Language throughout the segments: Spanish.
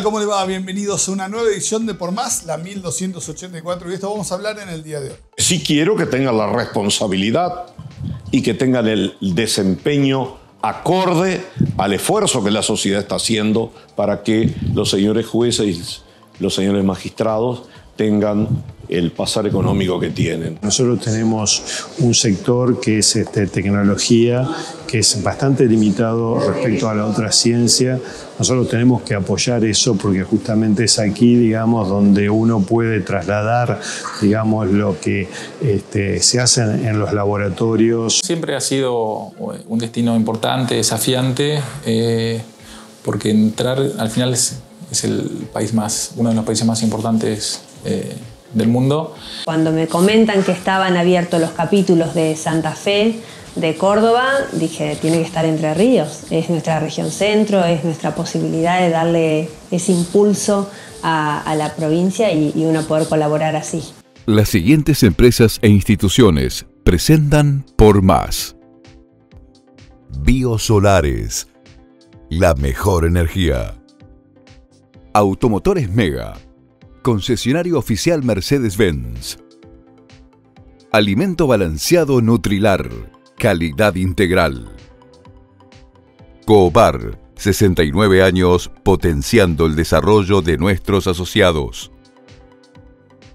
¿Qué tal? ¿Cómo le va? Bienvenidos a una nueva edición de Por Más, la 1284, y esto vamos a hablar en el día de hoy. Sí quiero que tengan la responsabilidad y que tengan el desempeño acorde al esfuerzo que la sociedad está haciendo para que los señores jueces y los señores magistrados tengan el pasar económico que tienen. Nosotros tenemos un sector que es este, tecnología, que es bastante limitado respecto a la otra ciencia. Nosotros tenemos que apoyar eso porque justamente es aquí, digamos, donde uno puede trasladar, digamos, lo que este, se hace en los laboratorios. Siempre ha sido un destino importante, desafiante, eh, porque entrar al final es, el país más, uno de los países más importantes eh, del mundo. Cuando me comentan que estaban abiertos los capítulos de Santa Fe, de Córdoba, dije, tiene que estar Entre Ríos, es nuestra región centro, es nuestra posibilidad de darle ese impulso a, la provincia y, y uno poder colaborar así. Las siguientes empresas e instituciones presentan por más. Biosolares, la mejor energía. Automotores Mega Concesionario oficial Mercedes-Benz. Alimento balanceado Nutrilar. Calidad integral. Coopar. 69 años potenciando el desarrollo de nuestros asociados.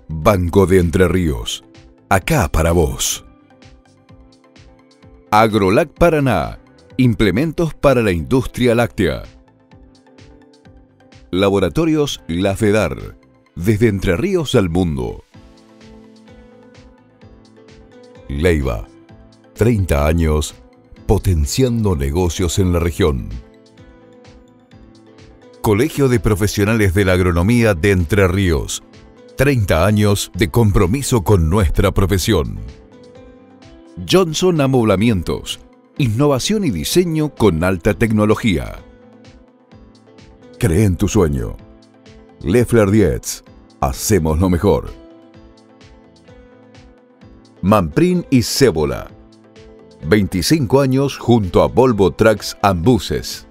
Banco de Entre Ríos. Acá para vos. Agrolac Paraná. Implementos para la industria láctea. Laboratorios La Fedar desde Entre Ríos al mundo. Leiva, 30 años potenciando negocios en la región. Colegio de Profesionales de la Agronomía de Entre Ríos, 30 años de compromiso con nuestra profesión. Johnson Amoblamientos, innovación y diseño con alta tecnología. Cree en tu sueño. Leffler Dietz, hacemos lo mejor. Manprin y Cébola, 25 años junto a Volvo Trucks and Buses.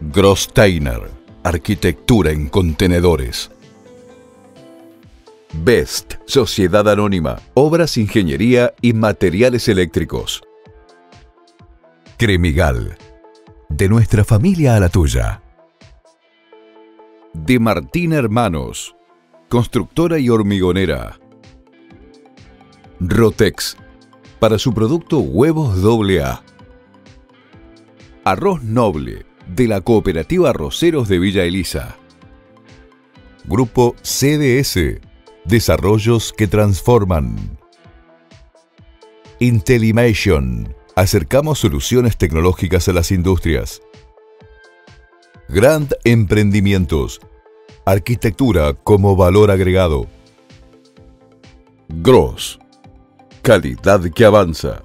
Grossteiner, arquitectura en contenedores. Best, Sociedad Anónima, Obras, Ingeniería y Materiales Eléctricos. Cremigal, de nuestra familia a la tuya de Martín Hermanos, constructora y hormigonera. Rotex, para su producto huevos AA. Arroz Noble, de la cooperativa Arroceros de Villa Elisa. Grupo CDS, desarrollos que transforman. Intellimation, acercamos soluciones tecnológicas a las industrias. Grand Emprendimientos. Arquitectura como valor agregado. Gross. Calidad que avanza.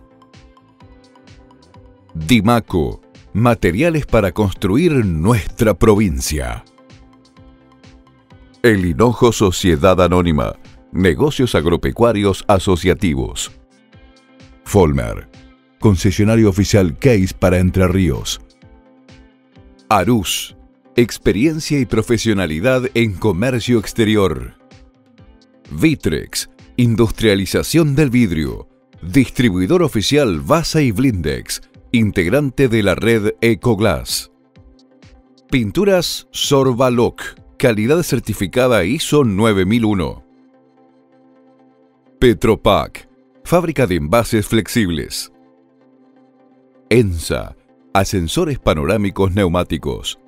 Dimaco. Materiales para construir nuestra provincia. El Hinojo Sociedad Anónima. Negocios agropecuarios asociativos. Folmer. Concesionario oficial Case para Entre Ríos. Arús. Experiencia y profesionalidad en comercio exterior. Vitrex. Industrialización del vidrio. Distribuidor oficial Vasa y Blindex. Integrante de la red Ecoglass. Pinturas Sorbaloc. Calidad certificada ISO 9001. Petropac. Fábrica de envases flexibles. ENSA Ascensores panorámicos neumáticos.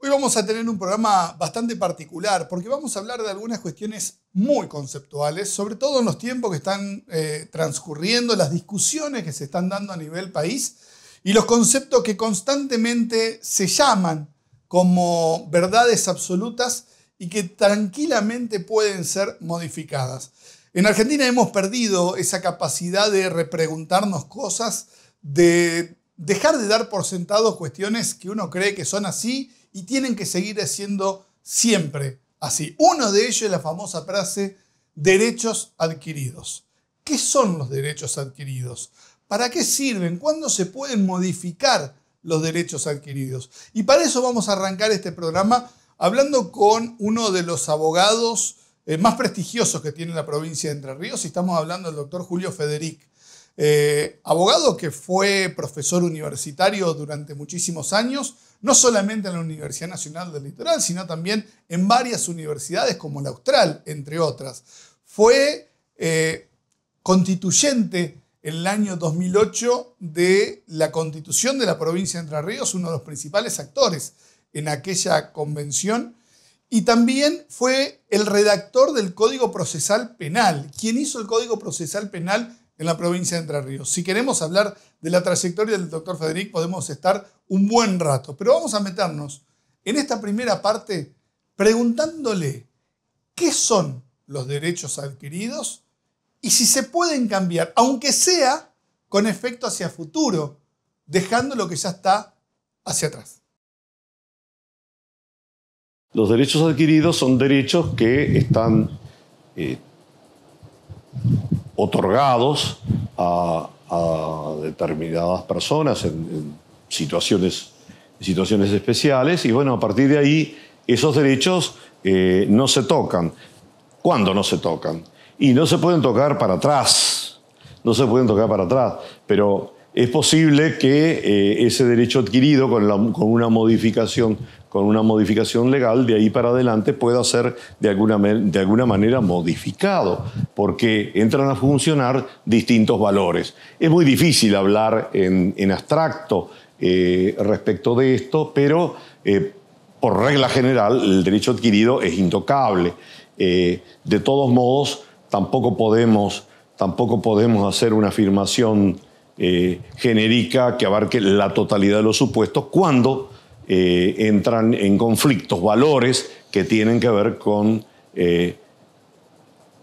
Hoy vamos a tener un programa bastante particular porque vamos a hablar de algunas cuestiones muy conceptuales, sobre todo en los tiempos que están eh, transcurriendo, las discusiones que se están dando a nivel país y los conceptos que constantemente se llaman como verdades absolutas y que tranquilamente pueden ser modificadas. En Argentina hemos perdido esa capacidad de repreguntarnos cosas de dejar de dar por sentado cuestiones que uno cree que son así y tienen que seguir siendo siempre así. Uno de ellos es la famosa frase derechos adquiridos. ¿Qué son los derechos adquiridos? ¿Para qué sirven? ¿Cuándo se pueden modificar los derechos adquiridos. Y para eso vamos a arrancar este programa hablando con uno de los abogados eh, más prestigiosos que tiene la provincia de Entre Ríos, y estamos hablando del doctor Julio Federic. Eh, abogado que fue profesor universitario durante muchísimos años, no solamente en la Universidad Nacional del Litoral, sino también en varias universidades como la Austral, entre otras. Fue eh, constituyente en el año 2008 de la constitución de la provincia de Entre Ríos, uno de los principales actores en aquella convención, y también fue el redactor del Código Procesal Penal, quien hizo el Código Procesal Penal en la provincia de Entre Ríos. Si queremos hablar de la trayectoria del doctor Federic, podemos estar un buen rato, pero vamos a meternos en esta primera parte preguntándole qué son los derechos adquiridos y si se pueden cambiar, aunque sea con efecto hacia futuro, dejando lo que ya está hacia atrás. Los derechos adquiridos son derechos que están eh, otorgados a, determinadas personas en, situaciones, situaciones especiales y bueno, a partir de ahí esos derechos eh, no se tocan. ¿Cuándo no se tocan? Y no se pueden tocar para atrás, no se pueden tocar para atrás, pero es posible que eh, ese derecho adquirido con, con, una modificación, con una modificación legal de ahí para adelante pueda ser de alguna, de alguna manera modificado, porque entran a funcionar distintos valores. Es muy difícil hablar en, en abstracto eh, respecto de esto, pero eh, por regla general el derecho adquirido es intocable. de todos modos, tampoco podemos, tampoco podemos hacer una afirmación eh, genérica que abarque la totalidad de los supuestos cuando eh, entran en conflictos valores que tienen que ver con, eh,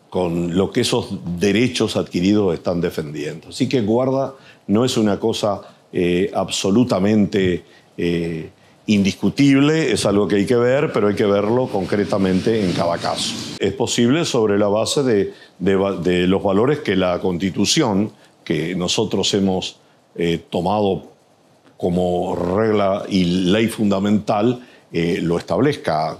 con lo que esos derechos adquiridos están defendiendo. Así que guarda no es una cosa absolutamente indiscutible, es algo que hay que ver, pero hay que verlo concretamente en cada caso. Es posible sobre la base de, de, los valores que la Constitución, que nosotros hemos eh, tomado como regla y ley fundamental, eh, lo establezca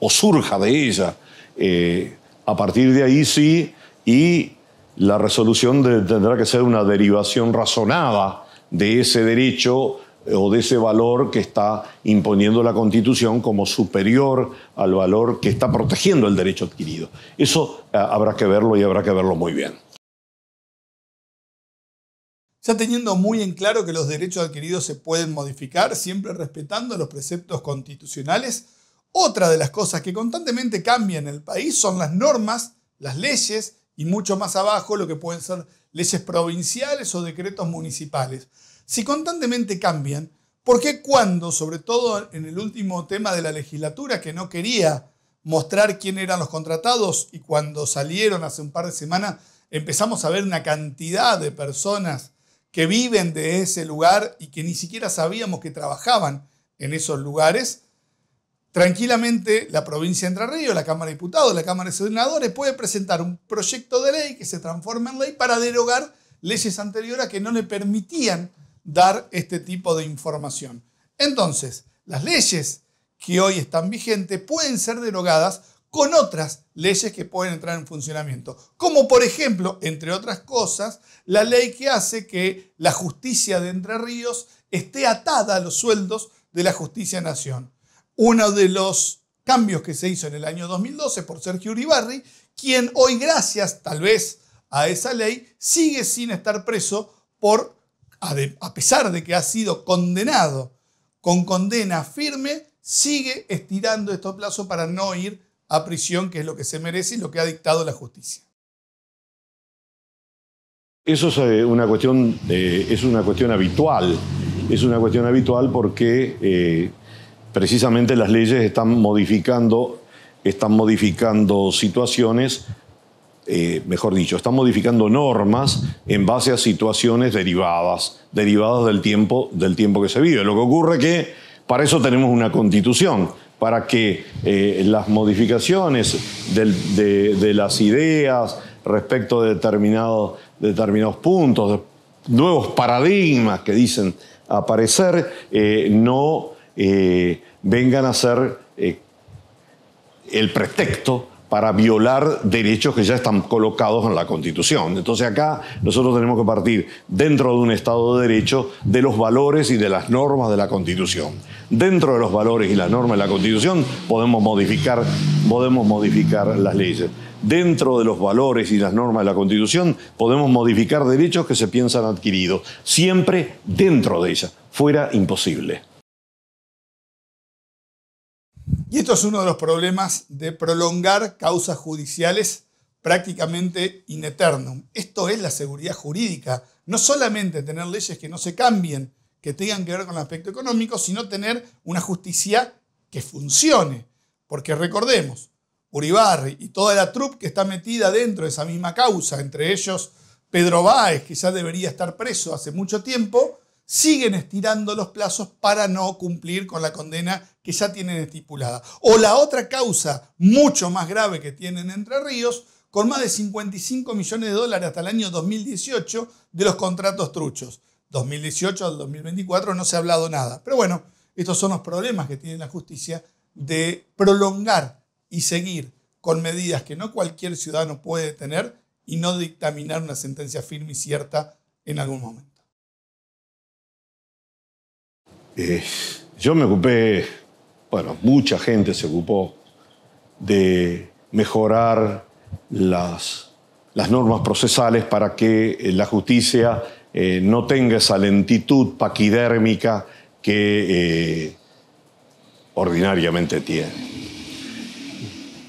o surja de ella. Eh, a partir de ahí sí, y la resolución tendrá que ser una derivación razonada de ese derecho o de ese valor que está imponiendo la Constitución como superior al valor que está protegiendo el derecho adquirido. Eso eh, habrá que verlo y habrá que verlo muy bien. Ya teniendo muy en claro que los derechos adquiridos se pueden modificar, siempre respetando los preceptos constitucionales, otra de las cosas que constantemente cambian en el país son las normas, las leyes y mucho más abajo lo que pueden ser leyes provinciales o decretos municipales. Si constantemente cambian, ¿por qué cuando, sobre todo en el último tema de la legislatura, que no quería mostrar quién eran los contratados y cuando salieron hace un par de semanas empezamos a ver una cantidad de personas que viven de ese lugar y que ni siquiera sabíamos que trabajaban en esos lugares, tranquilamente la provincia de Entre Ríos, la Cámara de Diputados, la Cámara de Senadores puede presentar un proyecto de ley que se transforma en ley para derogar leyes anteriores que no le permitían dar este tipo de información. Entonces, las leyes que hoy están vigentes pueden ser derogadas con otras leyes que pueden entrar en funcionamiento, como por ejemplo, entre otras cosas, la ley que hace que la justicia de Entre Ríos esté atada a los sueldos de la justicia nación. Uno de los cambios que se hizo en el año 2012 por Sergio Uribarri, quien hoy gracias tal vez a esa ley sigue sin estar preso por a, pesar de que ha sido condenado con condena firme, sigue estirando estos plazos para no ir a prisión, que es lo que se merece y lo que ha dictado la justicia. Eso es eh, una cuestión, es una cuestión habitual. Es una cuestión habitual porque eh, precisamente las leyes están modificando, están modificando situaciones eh, mejor dicho, están modificando normas en base a situaciones derivadas, derivadas del tiempo, del tiempo que se vive. Lo que ocurre que para eso tenemos una constitución, para que eh, las modificaciones de, las ideas respecto de determinados, determinados puntos, nuevos paradigmas que dicen aparecer eh, no eh, vengan a ser el pretexto para violar derechos que ya están colocados en la Constitución. Entonces acá nosotros tenemos que partir dentro de un Estado de Derecho de los valores y de las normas de la Constitución. Dentro de los valores y las normas de la Constitución podemos modificar, podemos modificar las leyes. Dentro de los valores y las normas de la Constitución podemos modificar derechos que se piensan adquiridos, siempre dentro de ella. Fuera imposible. Y esto es uno de los problemas de prolongar causas judiciales prácticamente in eternum. Esto es la seguridad jurídica. No solamente tener leyes que no se cambien, que tengan que ver con el aspecto económico, sino tener una justicia que funcione. Porque recordemos, Uribarri y toda la trupe que está metida dentro de esa misma causa, entre ellos Pedro Báez, que ya debería estar preso hace mucho tiempo, siguen estirando los plazos para no cumplir con la condena que ya tienen estipulada. O la otra causa mucho más grave que tienen Entre Ríos, con más de 55 millones de dólares hasta el año 2018 de los contratos truchos. 2018 al 2024 no se ha hablado nada. Pero bueno, estos son los problemas que tiene la justicia de prolongar y seguir con medidas que no cualquier ciudadano puede tener y no dictaminar una sentencia firme y cierta en algún momento. Eh, yo me ocupé, bueno, mucha gente se ocupó de mejorar las, las normas procesales para que eh, la justicia eh, no tenga esa lentitud paquidérmica que ordinariamente tiene.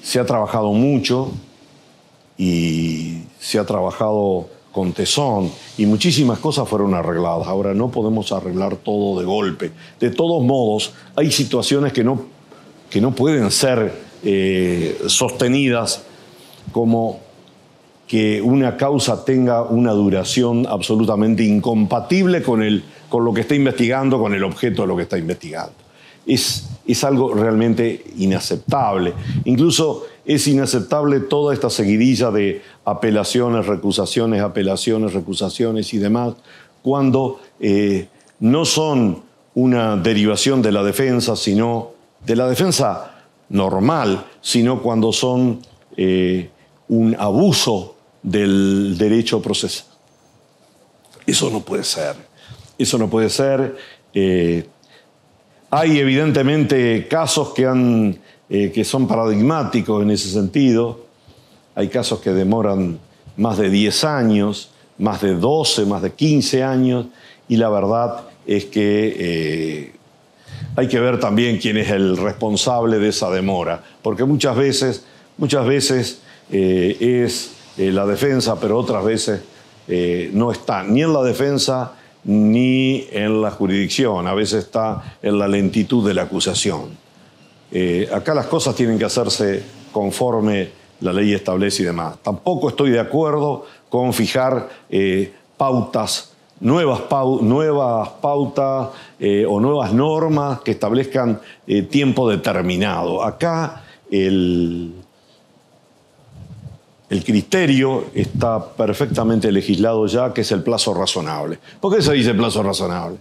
Se ha trabajado mucho y se ha trabajado con tesón y muchísimas cosas fueron arregladas. Ahora no podemos arreglar todo de golpe. De todos modos, hay situaciones que no, que no pueden ser eh, sostenidas como que una causa tenga una duración absolutamente incompatible con, el, con lo que está investigando, con el objeto de lo que está investigando. Es, es algo realmente inaceptable. Incluso es inaceptable toda esta seguidilla de apelaciones, recusaciones, apelaciones, recusaciones y demás, cuando eh, no son una derivación de la defensa, sino de la defensa normal, sino cuando son eh, un abuso del derecho procesal. Eso no puede ser. Eso no puede ser. Eh, hay evidentemente casos que han eh, que son paradigmáticos en ese sentido. Hay casos que demoran más de 10 años, más de 12, más de 15 años, y la verdad es que eh, hay que ver también quién es el responsable de esa demora, porque muchas veces, muchas veces eh, es la defensa, pero otras veces no está ni en la defensa ni en la jurisdicción, a veces está en la lentitud de la acusación. Eh, acá las cosas tienen que hacerse conforme la ley establece y demás. Tampoco estoy de acuerdo con fijar eh, pautas, nuevas, nuevas pautas eh, o nuevas normas que establezcan tiempo determinado. Acá el, el criterio está perfectamente legislado ya, que es el plazo razonable. ¿Por qué se dice plazo razonable?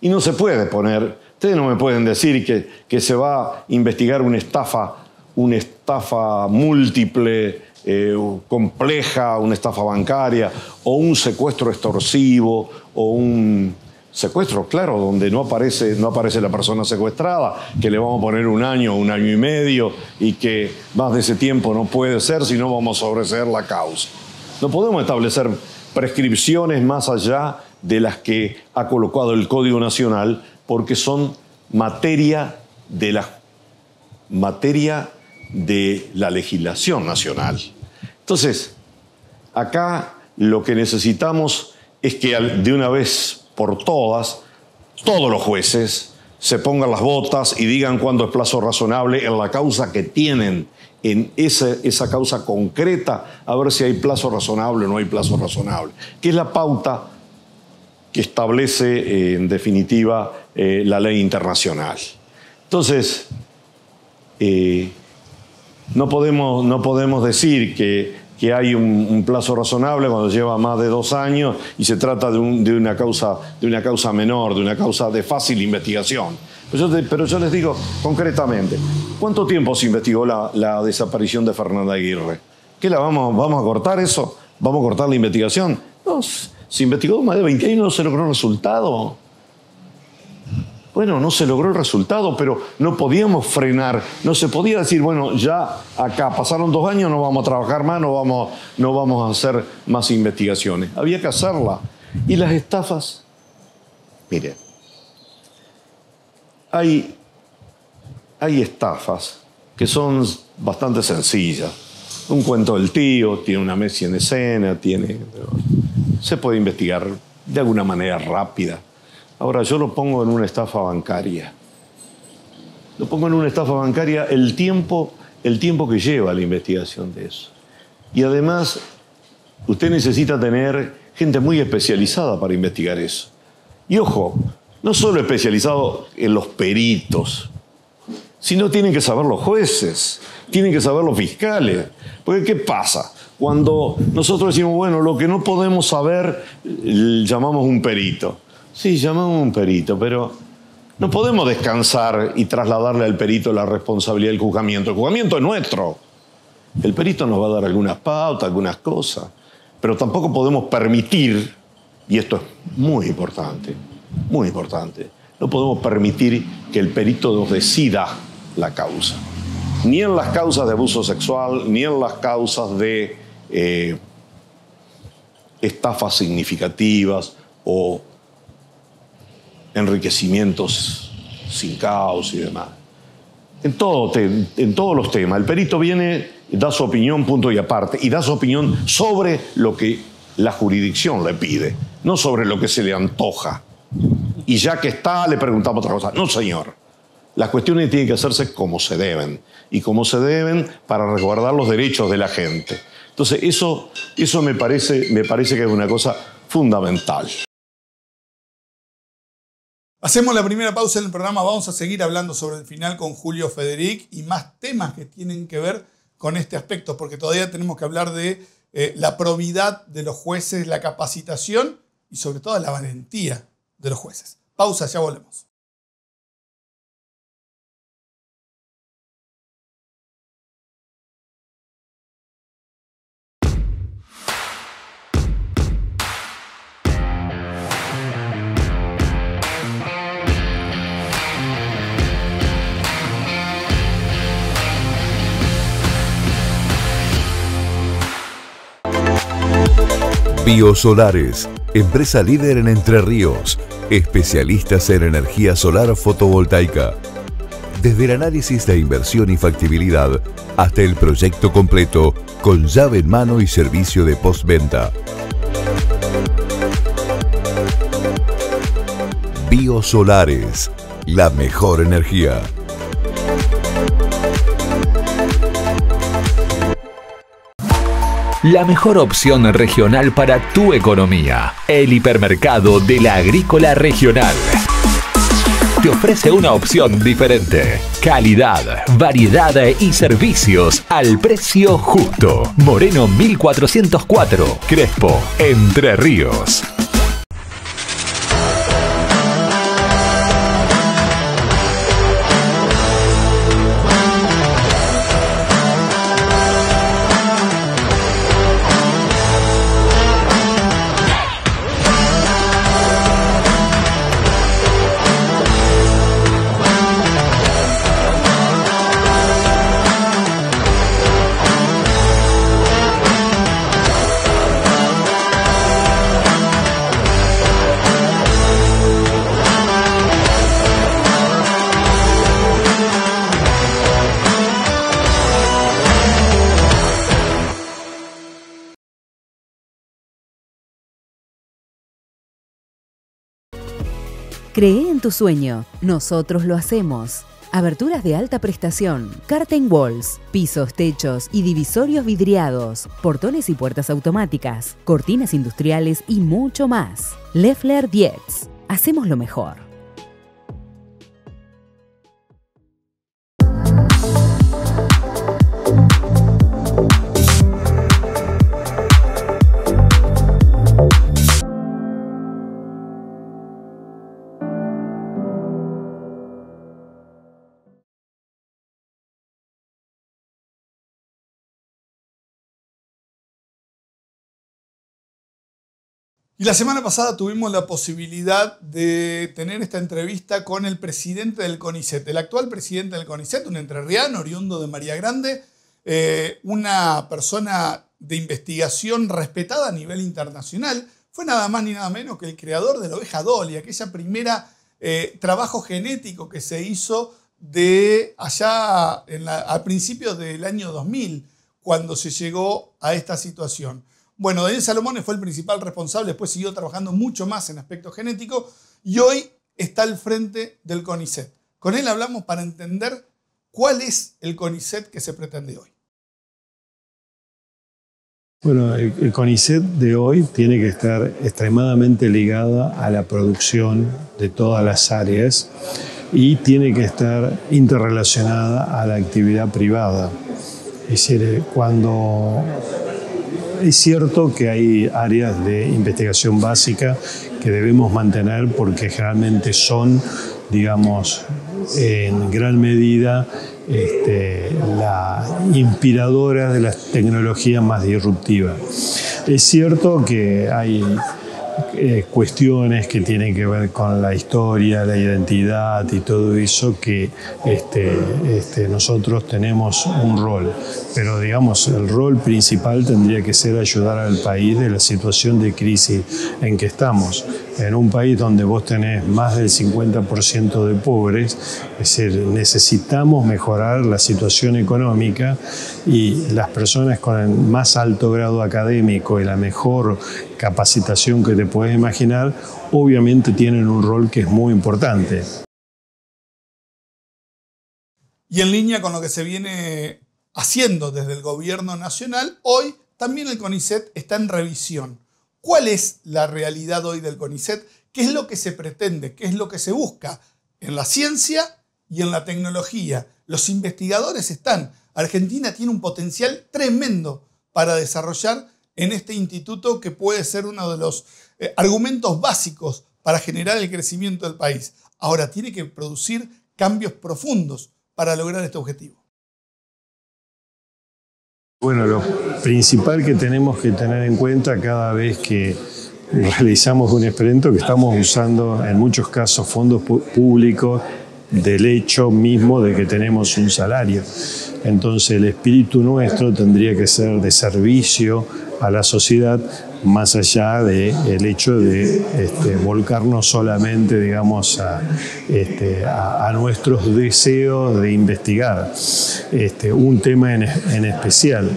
Y no se puede poner Ustedes no me pueden decir que, que se va a investigar una estafa, una estafa múltiple, eh, compleja, una estafa bancaria, o un secuestro extorsivo, o un secuestro, claro, donde no aparece, no aparece la persona secuestrada, que le vamos a poner un año, un año y medio, y que más de ese tiempo no puede ser si no vamos a sobreseer la causa. No podemos establecer prescripciones más allá de las que ha colocado el Código Nacional porque son materia de la, materia de la legislación nacional. Entonces, acá lo que necesitamos es que de una vez por todas, todos los jueces se pongan las botas y digan cuándo es plazo razonable en la causa que tienen, en esa, esa causa concreta, a ver si hay plazo razonable o no hay plazo razonable, que es la pauta que establece eh, en definitiva eh, la ley internacional. Entonces, eh, no, podemos, no podemos decir que, que hay un, plazo razonable cuando lleva más de dos años y se trata de, una causa, de una causa menor, de una causa de fácil investigación. Pero yo, les digo concretamente, ¿cuánto tiempo se investigó la, desaparición de Fernanda Aguirre? ¿Qué la vamos, vamos a cortar eso? ¿Vamos a cortar la investigación? No, se investigó más de 20 años y no se logró resultado. Bueno, no se logró el resultado, pero no podíamos frenar. No se podía decir, bueno, ya acá pasaron dos años, no vamos a trabajar más, no vamos, no vamos a hacer más investigaciones. Había que hacerla. Y las estafas, mire, hay, hay estafas que son bastante sencillas. Un cuento del tío, tiene una Messi en escena, tiene... Se puede investigar de alguna manera rápida. Ahora, yo lo pongo en una estafa bancaria. Lo pongo en una estafa bancaria el tiempo, el tiempo que lleva la investigación de eso. Y además, usted necesita tener gente muy especializada para investigar eso. Y ojo, no solo especializado en los peritos, sino tienen que saber los jueces, tienen que saber los fiscales. Porque ¿qué pasa? Cuando nosotros decimos, bueno, lo que no podemos saber, llamamos un perito. Sí, llamamos un perito, pero no podemos descansar y trasladarle al perito la responsabilidad del juzgamiento. El juzgamiento es nuestro. El perito nos va a dar algunas pautas, algunas cosas, pero tampoco podemos permitir, y esto es muy importante, muy importante. No podemos permitir que el perito nos decida la causa. Ni en las causas de abuso sexual, ni en las causas de eh, estafas significativas o enriquecimientos sin causa y demás. En, todo, en todos los temas, el perito viene, da su opinión, punto y aparte, y da su opinión sobre lo que la jurisdicción le pide, no sobre lo que se le antoja y ya que está le preguntamos otra cosa. No, señor. Las cuestiones tienen que hacerse como se deben y como se deben para resguardar los derechos de la gente. Entonces, eso, eso me, parece, me parece que es una cosa fundamental. Hacemos la primera pausa en el programa, vamos a seguir hablando sobre el final con Julio Federic y más temas que tienen que ver con este aspecto, porque todavía tenemos que hablar de eh, la probidad de los jueces, la capacitación y sobre todo la valentía de los jueces. Pausa, ya volvemos. Biosolares, empresa líder en Entre Ríos, especialistas en energía solar fotovoltaica. Desde el análisis de inversión y factibilidad hasta el proyecto completo con llave en mano y servicio de postventa. Biosolares, la mejor energía. La mejor opción regional para tu economía. El hipermercado de la agrícola regional. Te ofrece una opción diferente. Calidad, variedad y servicios al precio justo. Moreno 1404, Crespo, Entre Ríos. Cree en tu sueño, nosotros lo hacemos. Aberturas de alta prestación, curtain walls, pisos, techos y divisorios vidriados, portones y puertas automáticas, cortinas industriales y mucho más. Leffler Dietz. Hacemos lo mejor. Y la semana pasada tuvimos la posibilidad de tener esta entrevista con el presidente del CONICET, el actual presidente del CONICET, un entrerriano oriundo de María Grande, eh, una persona de investigación respetada a nivel internacional, fue nada más ni nada menos que el creador de la oveja Dolly, aquella primera eh, trabajo genético que se hizo de allá a principios del año 2000, cuando se llegó a esta situación. Bueno, Daniel Salomón fue el principal responsable, después siguió trabajando mucho más en aspecto genético y hoy está al frente del CONICET. Con él hablamos para entender cuál es el CONICET que se pretende hoy. Bueno, el, CONICET de hoy tiene que estar extremadamente ligada a la producción de todas las áreas y tiene que estar interrelacionada a la actividad privada. Es decir, cuando es cierto que hay áreas de investigación básica que debemos mantener porque generalmente son, digamos, en gran medida este, la inspiradora de las tecnologías más disruptivas. Es cierto que hay eh, cuestiones que tienen que ver con la historia, la identidad y todo eso que este, este, nosotros tenemos un rol. Pero digamos, el rol principal tendría que ser ayudar al país de la situación de crisis en que estamos. En un país donde vos tenés más del 50% de pobres, es decir, necesitamos mejorar la situación económica y las personas con el más alto grado académico y la mejor capacitación que te puedes imaginar, obviamente tienen un rol que es muy importante. Y en línea con lo que se viene haciendo desde el gobierno nacional, hoy también el CONICET está en revisión. ¿Cuál es la realidad hoy del CONICET? ¿Qué es lo que se pretende? ¿Qué es lo que se busca? En la ciencia y en la tecnología. Los investigadores están. Argentina tiene un potencial tremendo para desarrollar en este instituto que puede ser uno de los eh, argumentos básicos para generar el crecimiento del país. Ahora tiene que producir cambios profundos para lograr este objetivo. Bueno, lo principal que tenemos que tener en cuenta cada vez que realizamos un experimento que estamos usando en muchos casos fondos públicos del hecho mismo de que tenemos un salario. Entonces el espíritu nuestro tendría que ser de servicio a la sociedad más allá del hecho de este, volcarnos solamente, digamos, a, este, nuestros deseos de investigar este, un tema en, especial.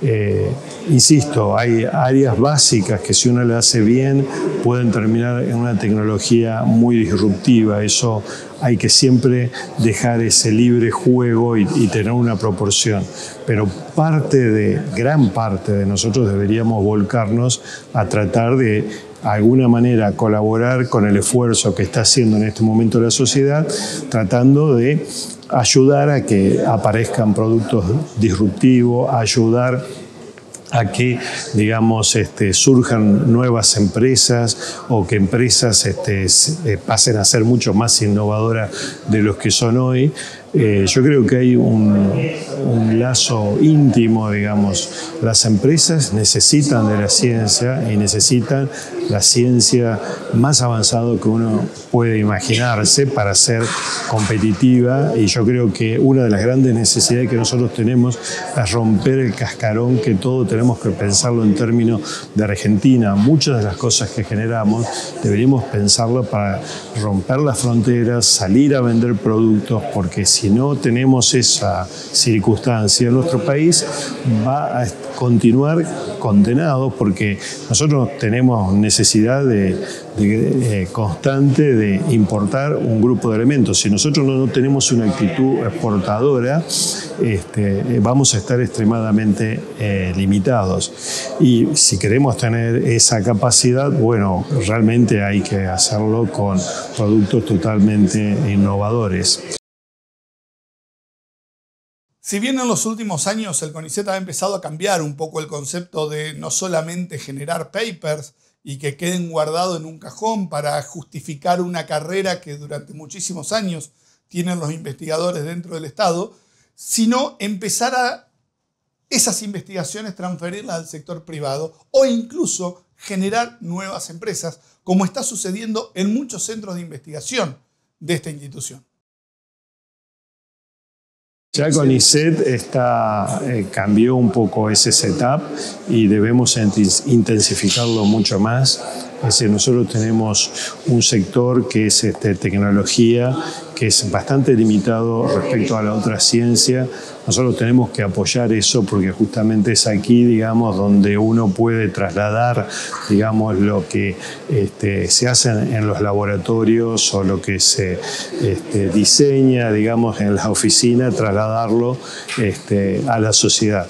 Eh, insisto, hay áreas básicas que si uno le hace bien pueden terminar en una tecnología muy disruptiva. Eso hay que siempre dejar ese libre juego y, tener una proporción. Pero parte de, gran parte de nosotros deberíamos volcarnos a tratar de alguna manera colaborar con el esfuerzo que está haciendo en este momento la sociedad, tratando de ayudar a que aparezcan productos disruptivos, ayudar a que, digamos, este, surjan nuevas empresas o que empresas este, eh, pasen a ser mucho más innovadoras de los que son hoy. Eh, yo creo que hay un, lazo íntimo, digamos. Las empresas necesitan de la ciencia y necesitan la ciencia más avanzada que uno puede imaginarse para ser competitiva y yo creo que una de las grandes necesidades que nosotros tenemos es romper el cascarón que todo tenemos que pensarlo en términos de Argentina. Muchas de las cosas que generamos deberíamos pensarlo para romper las fronteras, salir a vender productos, porque si no tenemos esa circunstancia, nuestro país va a continuar condenado porque nosotros tenemos necesidad de, eh, constante de importar un grupo de elementos. Si nosotros no, tenemos una actitud exportadora, este, eh, vamos a estar extremadamente eh, limitados. Y si queremos tener esa capacidad, bueno, realmente hay que hacerlo con productos totalmente innovadores. Si bien en los últimos años el CONICET ha empezado a cambiar un poco el concepto de no solamente generar papers y que queden guardados en un cajón para justificar una carrera que durante muchísimos años tienen los investigadores dentro del Estado, sino empezar a esas investigaciones transferirlas al sector privado o incluso generar nuevas empresas, como está sucediendo en muchos centros de investigación de esta institución. Ya con ISET está, eh, cambió un poco ese setup y debemos intensificarlo mucho más. Es decir, nosotros tenemos un sector que es este, tecnología, que es bastante limitado respecto a la otra ciencia. Nosotros tenemos que apoyar eso porque justamente es aquí, digamos, donde uno puede trasladar, digamos, lo que este, se hace en los laboratorios o lo que se este, diseña, digamos, en la oficina, trasladarlo este, a la sociedad.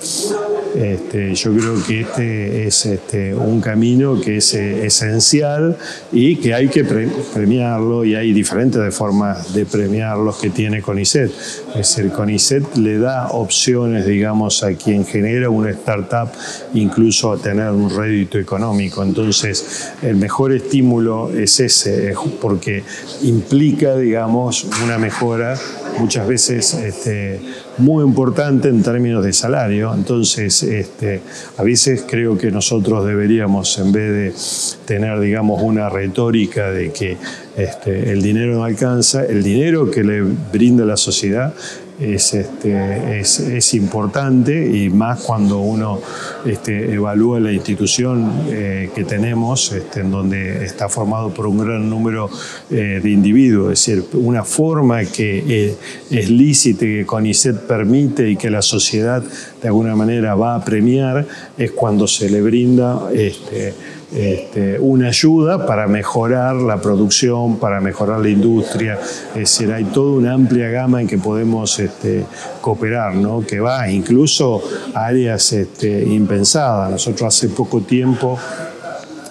Este, yo creo que este es este, un camino que es eh, esencial y que hay que premiarlo y hay diferentes formas de premiarlos que tiene CONICET. Es decir, CONICET le da opciones, digamos, a quien genera una startup incluso a tener un rédito económico. Entonces, el mejor estímulo es ese, porque implica, digamos, una mejora muchas veces este, muy importante en términos de salario. Entonces, este, a veces creo que nosotros deberíamos, en vez de tener, digamos, una retórica de que este, el dinero no alcanza, el dinero que le brinda la sociedad es, este, es, es, importante y más cuando uno este, evalúa la institución eh, que tenemos, este, en donde está formado por un gran número eh, de individuos, es decir, una forma que eh, es lícita, que CONICET permite y que la sociedad de alguna manera va a premiar, es cuando se le brinda este, este, una ayuda para mejorar la producción, para mejorar la industria. Es decir, hay toda una amplia gama en que podemos este, cooperar, ¿no? que va incluso a áreas este, impensadas. Nosotros hace poco tiempo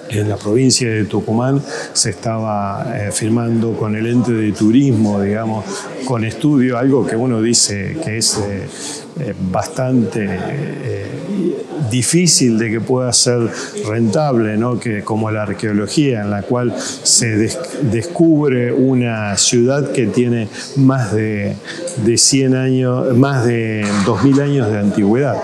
en la provincia de Tucumán se estaba eh, firmando con el ente de turismo, digamos, con estudio, algo que uno dice que es eh, eh, bastante difícil de que pueda ser rentable, ¿no? que, como la arqueología, en la cual se descubre una ciudad que tiene más de, de 100 años, más de 2000 años de antigüedad.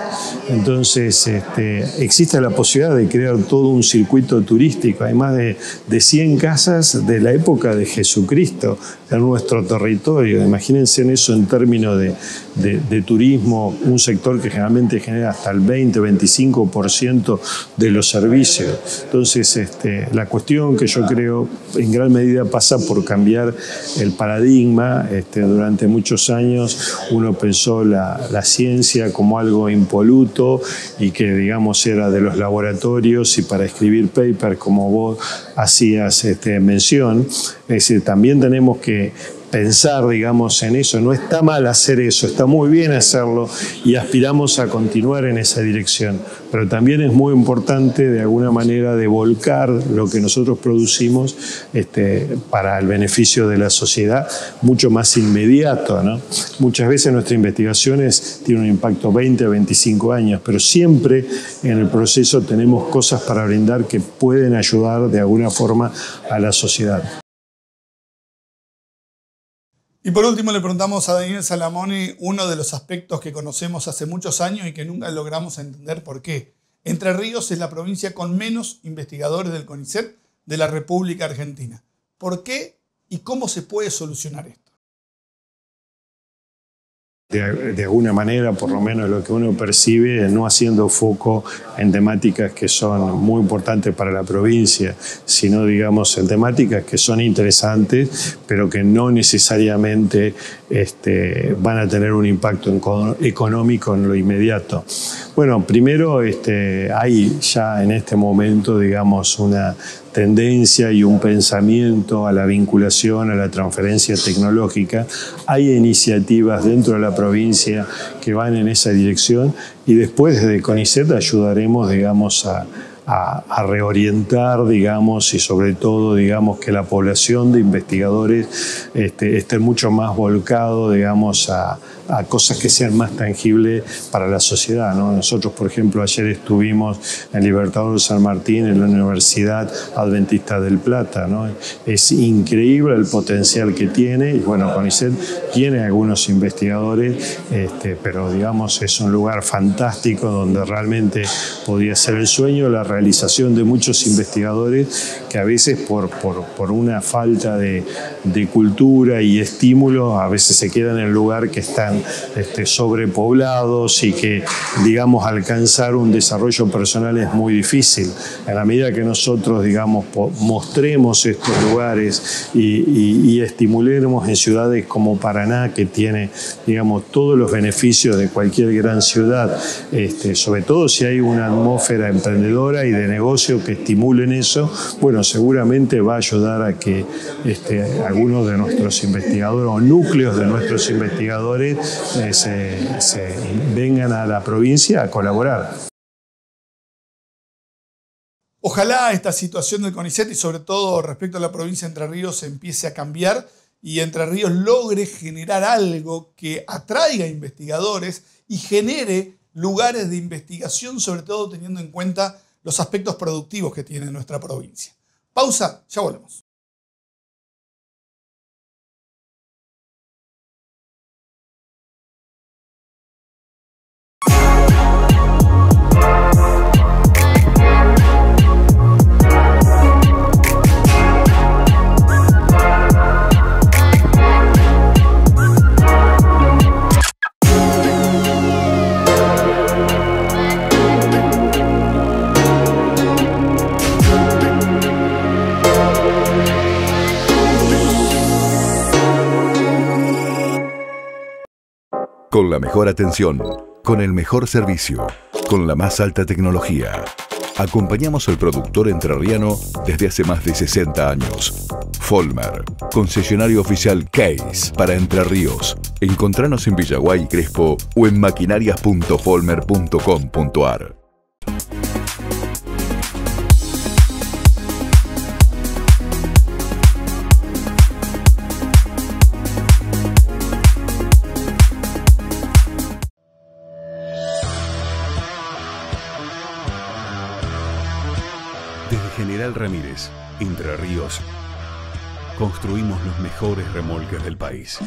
Entonces, este, existe la posibilidad de crear todo un circuito turístico. Hay más de, de 100 casas de la época de Jesucristo en nuestro territorio. Imagínense en eso en términos de, de, turismo, un sector que generalmente genera hasta el 20-25% de los servicios. Entonces, este, la cuestión que yo creo en gran medida pasa por cambiar el paradigma. Este, durante muchos años uno pensó la, la ciencia como algo impoluto y que, digamos, era de los laboratorios y para escribir paper, como vos hacías este, mención. Es decir, también tenemos que pensar, digamos, en eso. No está mal hacer eso, está muy bien hacerlo y aspiramos a continuar en esa dirección. Pero también es muy importante, de alguna manera, de volcar lo que nosotros producimos este, para el beneficio de la sociedad mucho más inmediato. ¿no? Muchas veces nuestras investigaciones tienen un impacto 20 a 25 años, pero siempre en el proceso tenemos cosas para brindar que pueden ayudar de alguna forma a la sociedad. Y por último le preguntamos a Daniel Salamoni uno de los aspectos que conocemos hace muchos años y que nunca logramos entender por qué. Entre Ríos es la provincia con menos investigadores del CONICET de la República Argentina. ¿Por qué y cómo se puede solucionar esto? De, alguna manera, por lo menos lo que uno percibe, no haciendo foco en temáticas que son muy importantes para la provincia, sino, digamos, en temáticas que son interesantes, pero que no necesariamente este, van a tener un impacto económico en lo inmediato. Bueno, primero este, hay ya en este momento, digamos, una tendencia y un pensamiento a la vinculación, a la transferencia tecnológica. Hay iniciativas dentro de la provincia que van en esa dirección y después desde CONICET ayudaremos, digamos, a, reorientar, digamos, y sobre todo, digamos, que la población de investigadores este, esté mucho más volcado, digamos, a, a cosas que sean más tangibles para la sociedad. Nosotros, por ejemplo, ayer estuvimos en Libertador San Martín, en la Universidad Adventista del Plata. Es increíble el potencial que tiene y bueno, CONICET tiene algunos investigadores, este, pero digamos es un lugar fantástico donde realmente podía ser el sueño, la realización de muchos investigadores que a veces por, por, una falta de, cultura y estímulo a veces se quedan en el lugar que están este, sobrepoblados y que digamos alcanzar un desarrollo personal es muy difícil. En la medida que nosotros digamos mostremos estos lugares y, estimulemos en ciudades como Paraná que tiene digamos todos los beneficios de cualquier gran ciudad, este, sobre todo si hay una atmósfera emprendedora y de negocio que estimulen eso, bueno, seguramente va a ayudar a que este, algunos de nuestros investigadores o núcleos de nuestros investigadores eh, se vengan a la provincia a colaborar. Ojalá esta situación del CONICET y sobre todo respecto a la provincia de Entre Ríos empiece a cambiar y Entre Ríos logre generar algo que atraiga investigadores y genere lugares de investigación, sobre todo teniendo en cuenta los aspectos productivos que tiene nuestra provincia. Pausa, ya volvemos. Con la mejor atención, con el mejor servicio, con la más alta tecnología. Acompañamos al productor entrerriano desde hace más de 60 años. Folmer, concesionario oficial Case para Entre Ríos. Encontranos en Villaguay Crespo o en maquinarias.folmer.com.ar. Entre Ríos. Construimos los mejores remolques del país.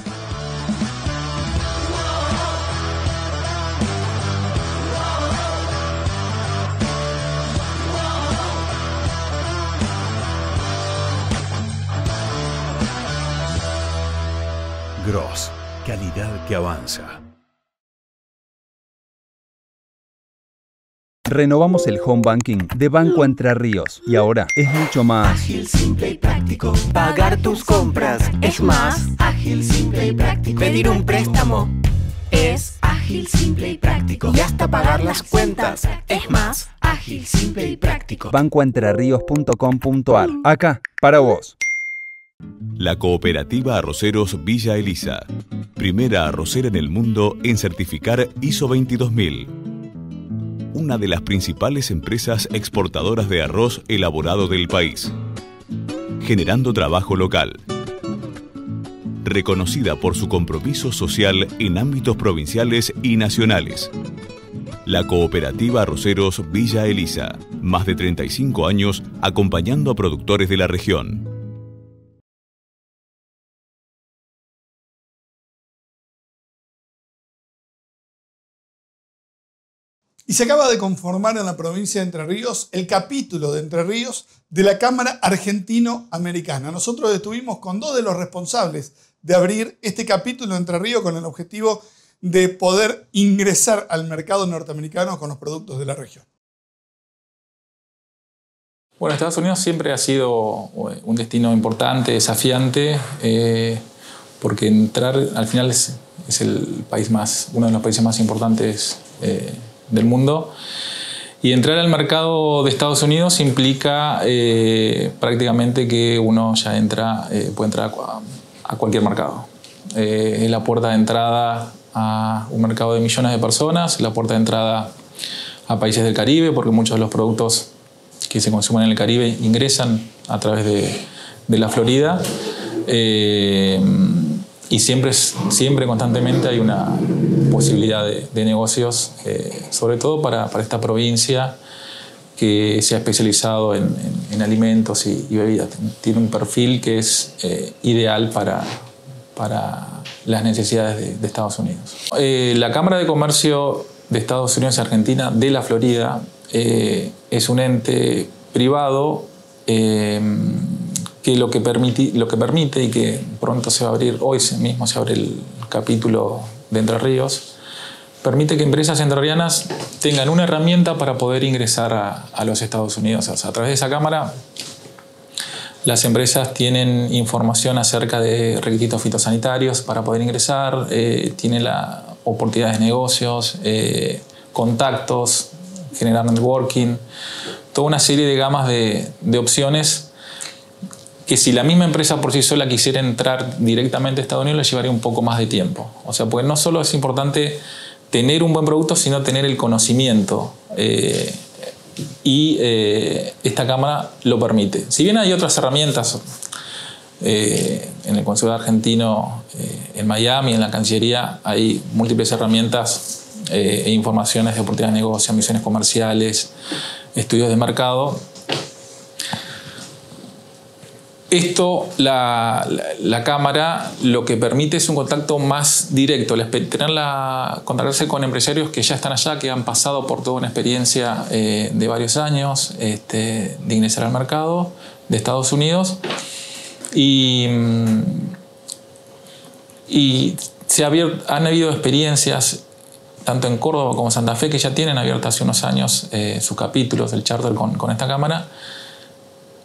Gross, calidad que avanza. Renovamos el home banking de Banco Entre Ríos y ahora es mucho más ágil, simple y práctico. Pagar tus compras es más ágil, simple y práctico. Pedir un préstamo es ágil, simple y práctico. Y hasta pagar las cuentas es más ágil, simple y práctico. Bancoentrerríos.com.ar. Acá, para vos. La cooperativa Arroceros Villa Elisa. Primera arrocera en el mundo en certificar ISO 22000 una de las principales empresas exportadoras de arroz elaborado del país, generando trabajo local. Reconocida por su compromiso social en ámbitos provinciales y nacionales. La cooperativa Arroceros Villa Elisa, más de 35 años acompañando a productores de la región. Y se acaba de conformar en la provincia de Entre Ríos el capítulo de Entre Ríos de la Cámara Argentino-Americana. Nosotros estuvimos con dos de los responsables de abrir este capítulo de Entre Ríos con el objetivo de poder ingresar al mercado norteamericano con los productos de la región. Bueno, Estados Unidos siempre ha sido un destino importante, desafiante, eh, porque entrar al final es, el país más, uno de los países más importantes eh, del mundo. Y entrar al mercado de Estados Unidos implica eh, prácticamente que uno ya entra, eh, puede entrar a, cualquier mercado. Eh, es la puerta de entrada a un mercado de millones de personas, la puerta de entrada a países del Caribe, porque muchos de los productos que se consumen en el Caribe ingresan a través de, de la Florida. y siempre, siempre constantemente hay una, posibilidad de, negocios, eh, sobre todo para, para, esta provincia que se ha especializado en, en, alimentos y, bebidas. Tiene un perfil que es eh, ideal para, para las necesidades de, Estados Unidos. Eh, la Cámara de Comercio de Estados Unidos Argentina de la Florida es un ente privado que lo que, permite, lo que permite y que pronto se va a abrir, hoy mismo se abre el capítulo de Entre Ríos, permite que empresas entrerrianas tengan una herramienta para poder ingresar a, los Estados Unidos. a través de esa cámara, las empresas tienen información acerca de requisitos fitosanitarios para poder ingresar, eh, tienen la oportunidades de negocios, eh, contactos, generar networking, toda una serie de gamas de opciones que si la misma empresa por sí sola quisiera entrar directamente a Estados Unidos le llevaría un poco más de tiempo. O sea, pues no solo es importante tener un buen producto, sino tener el conocimiento. Eh, y eh, esta Cámara lo permite. Si bien hay otras herramientas eh, en el Consulado Argentino, en Miami, en la Cancillería, hay múltiples herramientas e informaciones de oportunidades de negocio, misiones comerciales, estudios de mercado esto, la, cámara lo que permite es un contacto más directo, tener la, contactarse con empresarios que ya están allá, que han pasado por toda una experiencia eh, de varios años este, de ingresar al mercado de Estados Unidos. Y, se han habido experiencias tanto en Córdoba como en Santa Fe que ya tienen abiertas hace unos años eh, sus capítulos del charter con esta cámara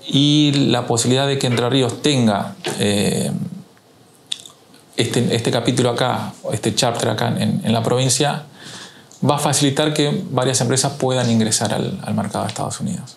y la posibilidad de que Entre Ríos tenga eh, este, este, capítulo acá, este chapter acá en, la provincia, va a facilitar que varias empresas puedan ingresar al, al mercado de Estados Unidos.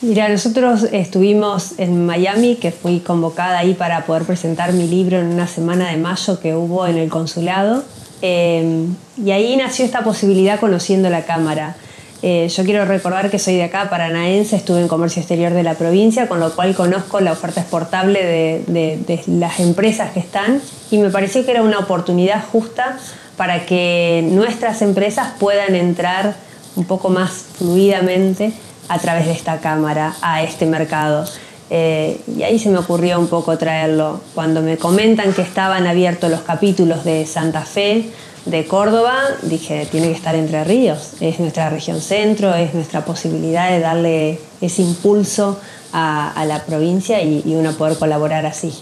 Mira, nosotros estuvimos en Miami, que fui convocada ahí para poder presentar mi libro en una semana de mayo que hubo en el consulado. Eh, y ahí nació esta posibilidad conociendo la Cámara. Eh, yo quiero recordar que soy de acá, paranaense, estuve en comercio exterior de la provincia, con lo cual conozco la oferta exportable de, las empresas que están y me pareció que era una oportunidad justa para que nuestras empresas puedan entrar un poco más fluidamente a través de esta cámara a este mercado. Eh, y ahí se me ocurrió un poco traerlo. Cuando me comentan que estaban abiertos los capítulos de Santa Fe, de Córdoba, dije, tiene que estar Entre Ríos, es nuestra región centro, es nuestra posibilidad de darle ese impulso a, la provincia y, uno poder colaborar así.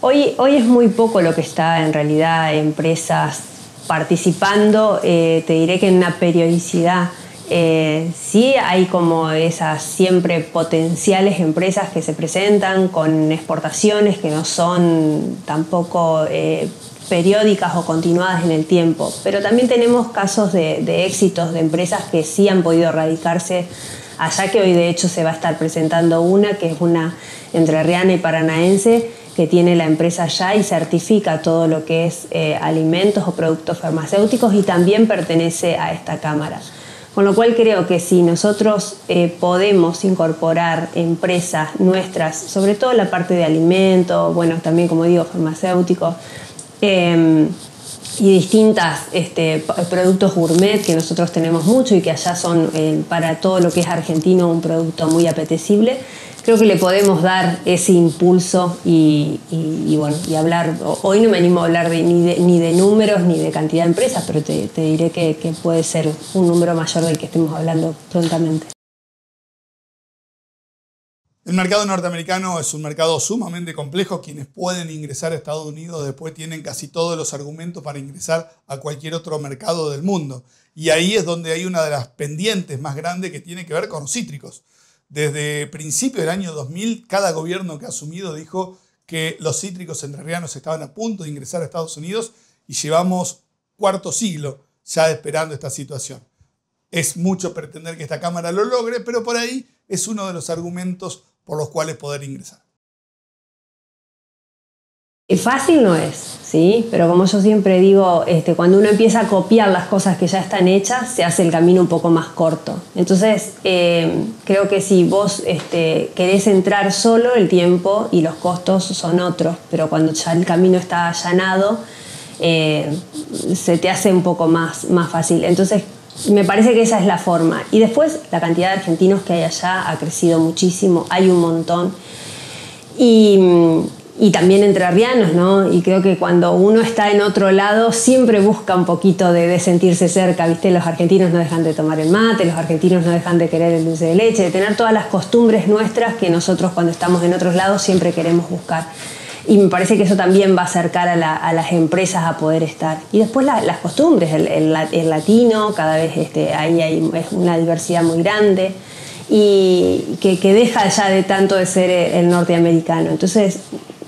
Hoy, hoy es muy poco lo que está en realidad empresas participando, eh, te diré que en una periodicidad. Eh, sí hay como esas siempre potenciales empresas que se presentan con exportaciones que no son tampoco eh, periódicas o continuadas en el tiempo, pero también tenemos casos de, éxitos de empresas que sí han podido radicarse allá, que hoy de hecho se va a estar presentando una, que es una entrerriana y paranaense, que tiene la empresa allá y certifica todo lo que es eh, alimentos o productos farmacéuticos y también pertenece a esta Cámara. Con lo cual creo que si nosotros eh, podemos incorporar empresas nuestras, sobre todo la parte de alimentos, bueno, también como digo, farmacéuticos, Em, y distintas este, productos gourmet que nosotros tenemos mucho y que allá son eh, para todo lo que es argentino un producto muy apetecible. Creo que le podemos dar ese impulso y, bueno, y hablar, hoy no me animo a hablar ni, de, números ni de cantidad de empresas, pero te, diré que puede ser un número mayor del que estemos hablando prontamente. El mercado norteamericano es un mercado sumamente complejo. Quienes pueden ingresar a Estados Unidos después tienen casi todos los argumentos para ingresar a cualquier otro mercado del mundo. Y ahí es donde hay una de las pendientes más grandes que tiene que ver con los cítricos. Desde principio del año 2000, cada gobierno que ha asumido dijo que los cítricos entrerrianos estaban a punto de ingresar a Estados Unidos y llevamos cuarto siglo ya esperando esta situación. Es mucho pretender que esta Cámara lo logre, pero por ahí es uno de los argumentos por los cuales poder ingresar. Fácil no es, ¿sí? Pero como yo siempre digo, este, cuando uno empieza a copiar las cosas que ya están hechas, se hace el camino un poco más corto. Entonces, eh, creo que si vos este, querés entrar solo, el tiempo y los costos son otros, pero cuando ya el camino está allanado, eh, se te hace un poco más, más fácil. Entonces, me parece que esa es la forma. Y después, la cantidad de argentinos que hay allá ha crecido muchísimo, hay un montón. Y, y también entrerrianos, ¿no? Y creo que cuando uno está en otro lado siempre busca un poquito de, sentirse cerca, ¿viste? Los argentinos no dejan de tomar el mate, los argentinos no dejan de querer el dulce de leche, de tener todas las costumbres nuestras que nosotros cuando estamos en otros lados siempre queremos buscar. Y me parece que eso también va a acercar a, las empresas a poder estar. Y después las costumbres, el, latino, cada vez este, ahí hay es una diversidad muy grande y que, deja ya de tanto de ser el norteamericano. Entonces,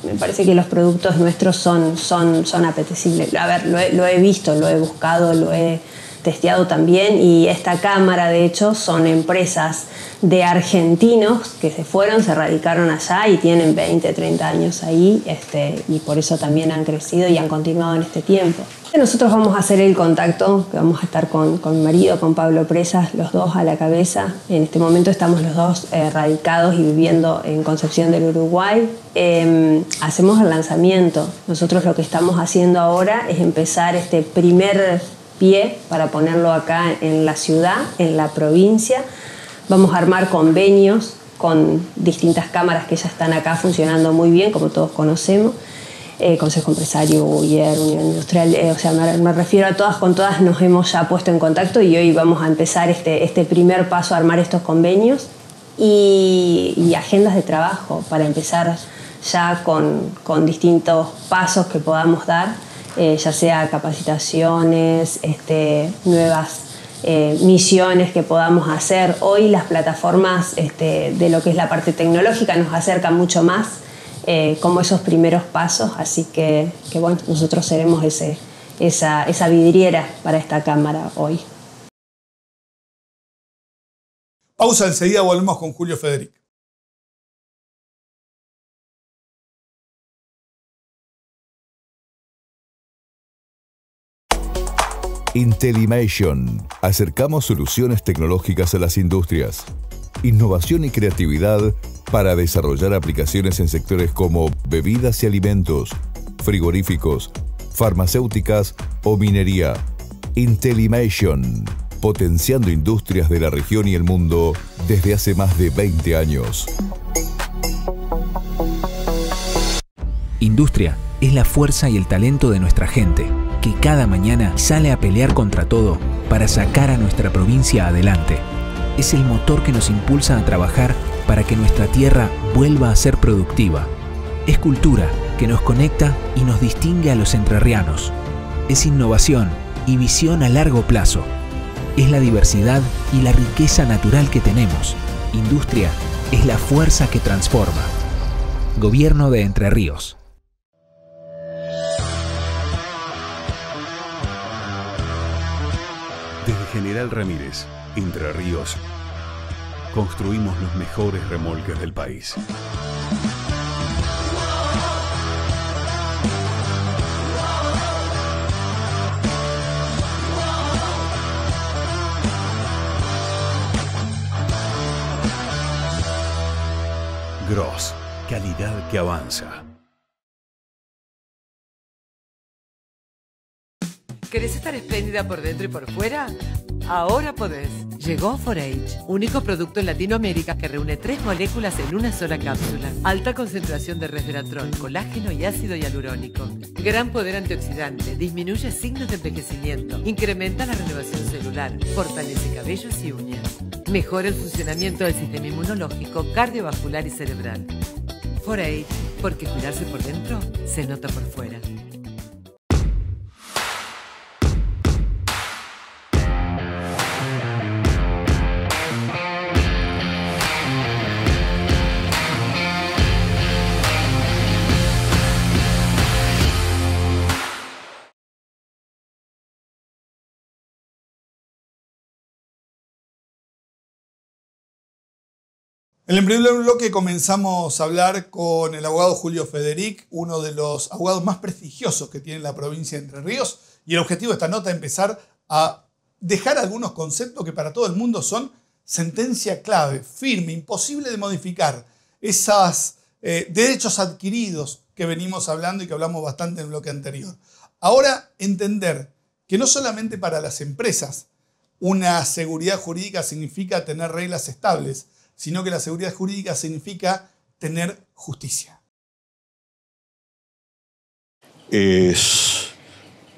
me parece que los productos nuestros son, son, son apetecibles. A ver, lo he, lo he visto, lo he buscado, lo he testeado también y esta cámara de hecho son empresas de argentinos que se fueron, se radicaron allá y tienen 20, 30 años ahí este, y por eso también han crecido y han continuado en este tiempo. Nosotros vamos a hacer el contacto, que vamos a estar con, con mi marido, con Pablo Presas, los dos a la cabeza. En este momento estamos los dos eh, radicados y viviendo en Concepción del Uruguay. Em, hacemos el lanzamiento. Nosotros lo que estamos haciendo ahora es empezar este primer pie para ponerlo acá en la ciudad, en la provincia. Vamos a armar convenios con distintas cámaras que ya están acá funcionando muy bien, como todos conocemos. Eh, Consejo Empresario, UIER, Unión Industrial, eh, o sea, me, refiero a todas, con todas nos hemos ya puesto en contacto y hoy vamos a empezar este, este primer paso a armar estos convenios y, agendas de trabajo para empezar ya con, con distintos pasos que podamos dar eh, ya sea capacitaciones, este, nuevas eh, misiones que podamos hacer. Hoy las plataformas este, de lo que es la parte tecnológica nos acercan mucho más eh, como esos primeros pasos, así que, bueno, nosotros seremos ese, esa, esa vidriera para esta cámara hoy. Pausa, enseguida volvemos con Julio Federico. Intellimation. Acercamos soluciones tecnológicas a las industrias. Innovación y creatividad para desarrollar aplicaciones en sectores como bebidas y alimentos, frigoríficos, farmacéuticas o minería. Intellimation. Potenciando industrias de la región y el mundo desde hace más de 20 años. Industria es la fuerza y el talento de nuestra gente cada mañana sale a pelear contra todo para sacar a nuestra provincia adelante. Es el motor que nos impulsa a trabajar para que nuestra tierra vuelva a ser productiva. Es cultura que nos conecta y nos distingue a los entrerrianos. Es innovación y visión a largo plazo. Es la diversidad y la riqueza natural que tenemos. Industria es la fuerza que transforma. Gobierno de Entre Ríos. General Ramírez, Entre Ríos. Construimos los mejores remolques del país. Gross, calidad que avanza. ¿Querés estar espléndida por dentro y por fuera? Ahora podés. Llegó 4H, único producto en Latinoamérica que reúne tres moléculas en una sola cápsula. Alta concentración de resveratrol, colágeno y ácido hialurónico. Gran poder antioxidante, disminuye signos de envejecimiento, incrementa la renovación celular, fortalece cabellos y uñas. Mejora el funcionamiento del sistema inmunológico, cardiovascular y cerebral. 4H, porque cuidarse por dentro se nota por fuera. En el primer bloque comenzamos a hablar con el abogado Julio Federic, uno de los abogados más prestigiosos que tiene la provincia de Entre Ríos, y el objetivo de esta nota es empezar a dejar algunos conceptos que para todo el mundo son sentencia clave, firme, imposible de modificar. Esos eh, derechos adquiridos que venimos hablando y que hablamos bastante en el bloque anterior. Ahora, entender que no solamente para las empresas una seguridad jurídica significa tener reglas estables, sino que la seguridad jurídica significa tener justicia. Es,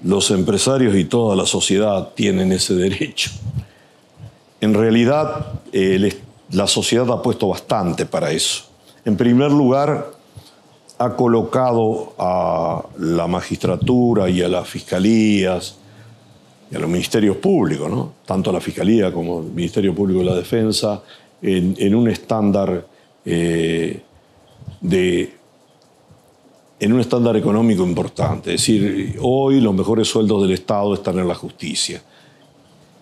los empresarios y toda la sociedad tienen ese derecho. En realidad, la sociedad ha puesto bastante para eso. En primer lugar, ha colocado a la magistratura y a las fiscalías y a los ministerios públicos, ¿no? tanto a la Fiscalía como el Ministerio Público de la Defensa, en, un estándar eh, de en un estándar económico importante. Es decir, hoy los mejores sueldos del Estado están en la justicia.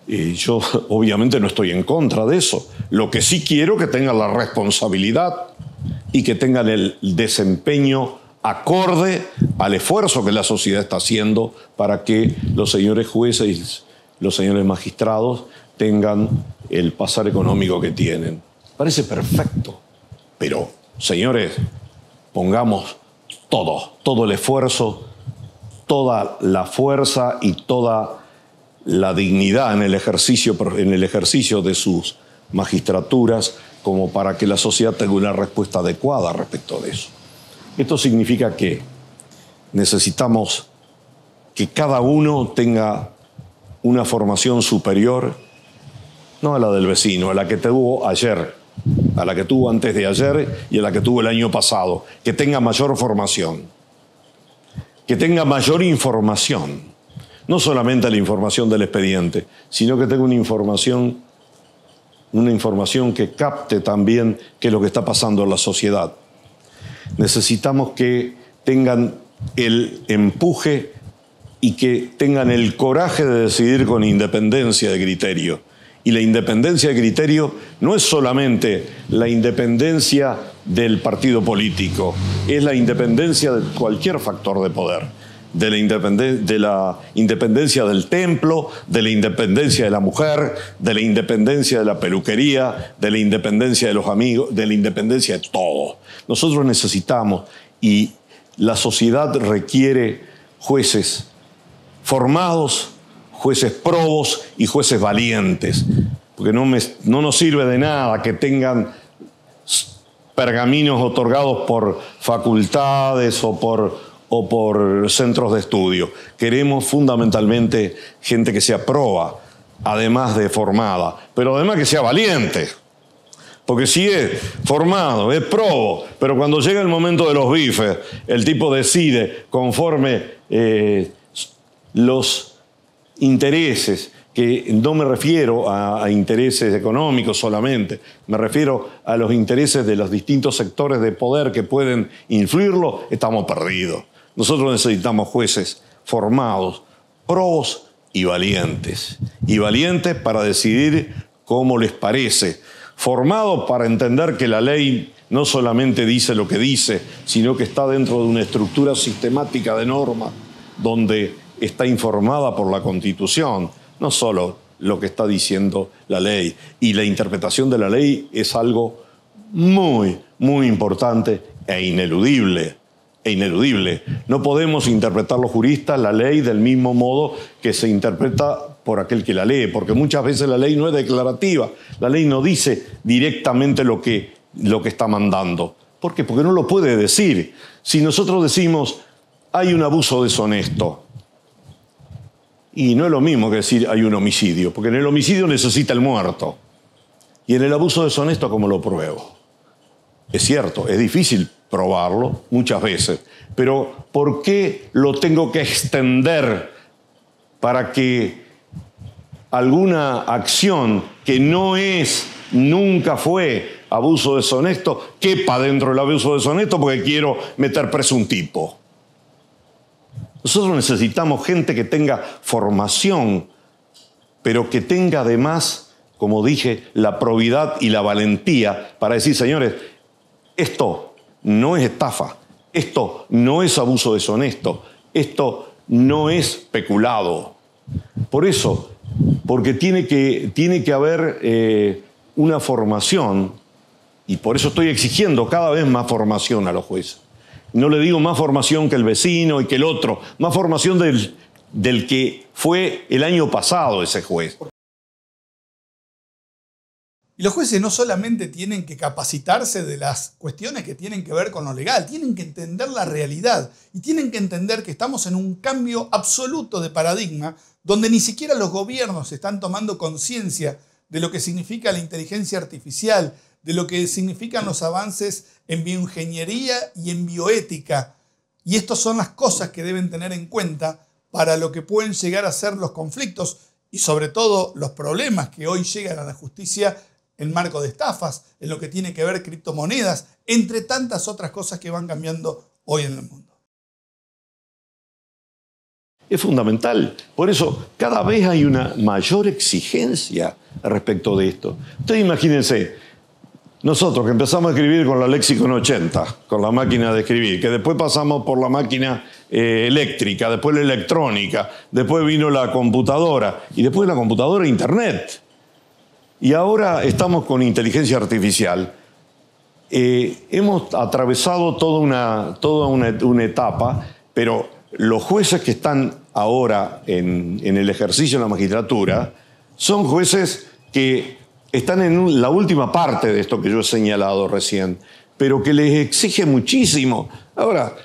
Yo obviamente no estoy en contra de eso. Lo que sí quiero es que tengan la responsabilidad y que tengan el desempeño acorde al esfuerzo que la sociedad está haciendo para que los señores jueces y los señores magistrados tengan el pasar económico que tienen. Parece perfecto, pero señores, pongamos todo, todo el esfuerzo, toda la fuerza y toda la dignidad en el ejercicio, en el ejercicio de sus magistraturas como para que la sociedad tenga una respuesta adecuada respecto de eso. Esto significa que necesitamos que cada uno tenga una formación superior, no a la del vecino, a la que tuvo ayer, a la que tuvo antes de ayer y a la que tuvo el año pasado, que tenga mayor formación, que tenga mayor información, no solamente la información del expediente, sino que tenga una información, una información que capte también qué es lo que está pasando en la sociedad. Necesitamos que tengan el empuje y que tengan el coraje de decidir con independencia de criterio. Y la independencia de criterio no es solamente la independencia del partido político, es la independencia de cualquier factor de poder de la, independencia del templo, de la independencia de la mujer, de la independencia de la peluquería, de la independencia de los amigos, de la independencia de todo. Nosotros necesitamos y la sociedad requiere jueces formados, jueces probos y jueces valientes, porque no, no nos sirve de nada que tengan pergaminos otorgados por facultades o por o por centros de estudio. Queremos fundamentalmente gente que sea proba, además de formada, pero además que sea valiente. Porque si es formado, es probo, pero cuando llega el momento de los bifes, el tipo decide conforme eh, los intereses, que no me refiero a, intereses económicos solamente, me refiero a los intereses de los distintos sectores de poder que pueden influirlo, estamos perdidos. Nosotros necesitamos jueces formados, probos y valientes. Y valientes para decidir cómo les parece. Formados para entender que la ley no solamente dice lo que dice, sino que está dentro de una estructura sistemática de normas donde está informada por la Constitución, no solo lo que está diciendo la ley. Y la interpretación de la ley es algo muy, muy importante e ineludible e ineludible. No podemos interpretar los juristas la ley del mismo modo que se interpreta por aquel que la lee, porque muchas veces la ley no es declarativa, la ley no dice directamente lo que, lo que está mandando. ¿Por qué? Porque no lo puede decir. Si nosotros decimos hay un abuso deshonesto, y no es lo mismo que decir hay un homicidio, porque en el homicidio necesita el muerto. Y en el abuso deshonesto, ¿cómo lo pruebo? Es cierto, es difícil probarlo muchas veces, pero ¿por qué lo tengo que extender para que alguna acción que no es, nunca fue abuso deshonesto, quepa dentro del abuso deshonesto porque quiero meter preso un tipo? Nosotros necesitamos gente que tenga formación, pero que tenga además, como dije, la probidad y la valentía para decir, señores, esto no es estafa, esto no es abuso deshonesto, esto no es peculado. Por eso, porque tiene que, tiene que haber eh, una formación, y por eso estoy exigiendo cada vez más formación a los jueces, no le digo más formación que el vecino y que el otro, más formación del, del que fue el año pasado ese juez. Y los jueces no solamente tienen que capacitarse de las cuestiones que tienen que ver con lo legal, tienen que entender la realidad y tienen que entender que estamos en un cambio absoluto de paradigma donde ni siquiera los gobiernos están tomando conciencia de lo que significa la inteligencia artificial, de lo que significan los avances en bioingeniería y en bioética. Y estas son las cosas que deben tener en cuenta para lo que pueden llegar a ser los conflictos y sobre todo los problemas que hoy llegan a la justicia en marco de estafas, en lo que tiene que ver criptomonedas, entre tantas otras cosas que van cambiando hoy en el mundo. Es fundamental. Por eso cada vez hay una mayor exigencia respecto de esto. Ustedes imagínense, nosotros que empezamos a escribir con la Lexicon 80, con la máquina de escribir, que después pasamos por la máquina eh, eléctrica, después la electrónica, después vino la computadora y después la computadora Internet. Y ahora estamos con inteligencia artificial. Eh, hemos atravesado toda, una, toda una, etapa, pero los jueces que están ahora en, en, el ejercicio de la magistratura son jueces que están en la última parte de esto que yo he señalado recién, pero que les exige muchísimo. Ahora,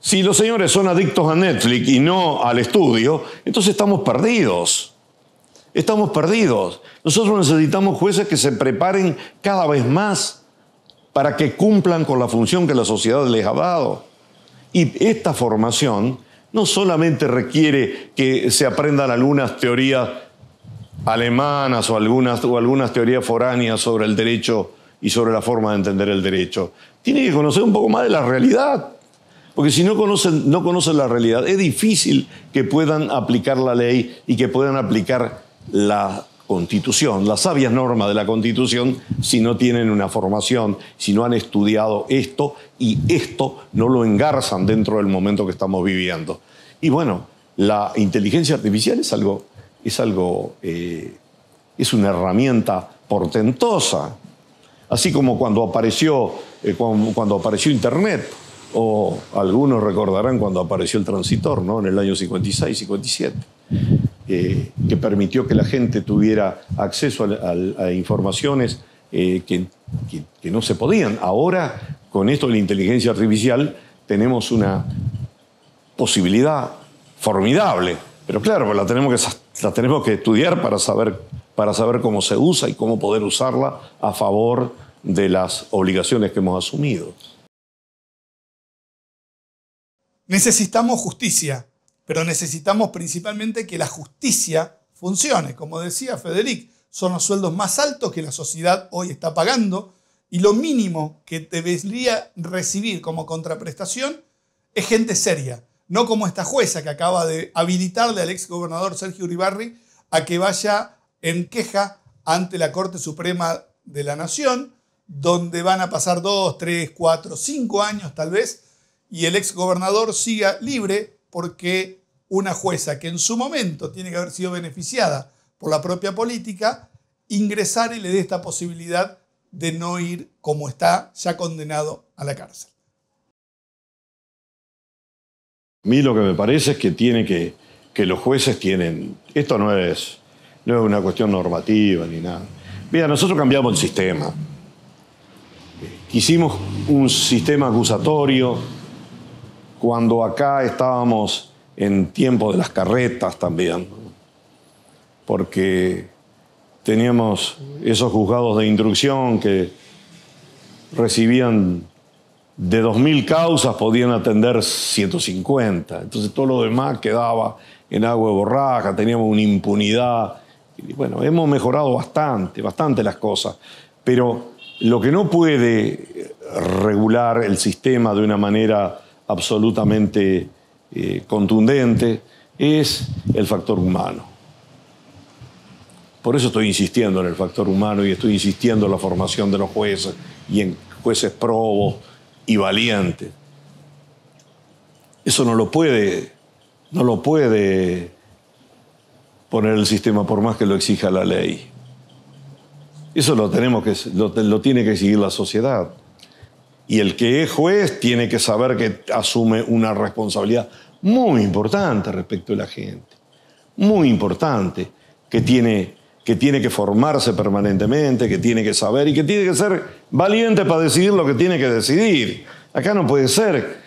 si los señores son adictos a Netflix y no al estudio, entonces estamos perdidos. Estamos perdidos. Nosotros necesitamos jueces que se preparen cada vez más para que cumplan con la función que la sociedad les ha dado. Y esta formación no solamente requiere que se aprendan algunas teorías alemanas o algunas, o algunas teorías foráneas sobre el derecho y sobre la forma de entender el derecho. Tiene que conocer un poco más de la realidad. Porque si no conocen, no conocen la realidad, es difícil que puedan aplicar la ley y que puedan aplicar la constitución, las sabias normas de la constitución, si no tienen una formación, si no han estudiado esto y esto no lo engarzan dentro del momento que estamos viviendo. Y bueno, la inteligencia artificial es algo, es algo, eh, es una herramienta portentosa. Así como cuando apareció, eh, cuando, apareció Internet, o algunos recordarán cuando apareció el transitor, ¿no? En el año 56, 57 que permitió que la gente tuviera acceso a, informaciones eh, que, no se podían. Ahora, con esto de la inteligencia artificial, tenemos una posibilidad formidable, pero claro, la tenemos que, la tenemos que estudiar para saber, para saber cómo se usa y cómo poder usarla a favor de las obligaciones que hemos asumido. Necesitamos justicia, pero necesitamos principalmente que la justicia funcione. Como decía Federic, son los sueldos más altos que la sociedad hoy está pagando y lo mínimo que debería recibir como contraprestación es gente seria, no como esta jueza que acaba de habilitarle al ex gobernador Sergio Uribarri a que vaya en queja ante la Corte Suprema de la Nación, donde van a pasar dos, tres, cuatro, cinco años tal vez, y el ex gobernador siga libre porque una jueza que en su momento tiene que haber sido beneficiada por la propia política, ingresar y le dé esta posibilidad de no ir como está ya condenado a la cárcel. A mí lo que me parece es que tiene que, que los jueces tienen, esto no es, no es una cuestión normativa ni nada. Mira, nosotros cambiamos el sistema. Quisimos un sistema acusatorio cuando acá estábamos en tiempo de las carretas también, porque teníamos esos juzgados de instrucción que recibían de 2.000 causas, podían atender 150. Entonces todo lo demás quedaba en agua de borraja, teníamos una impunidad. Bueno, hemos mejorado bastante, bastante las cosas, pero lo que no puede regular el sistema de una manera absolutamente eh, contundente es el factor humano. Por eso estoy insistiendo en el factor humano y estoy insistiendo en la formación de los jueces y en jueces probos y valientes. Eso no lo puede, no lo puede poner el sistema por más que lo exija la ley. Eso lo tenemos que, lo tiene que seguir la sociedad. Y el que es juez tiene que saber que asume una responsabilidad muy importante respecto de la gente. Muy importante. Que tiene, que tiene que formarse permanentemente, que tiene que saber y que tiene que ser valiente para decidir lo que tiene que decidir. Acá no puede ser,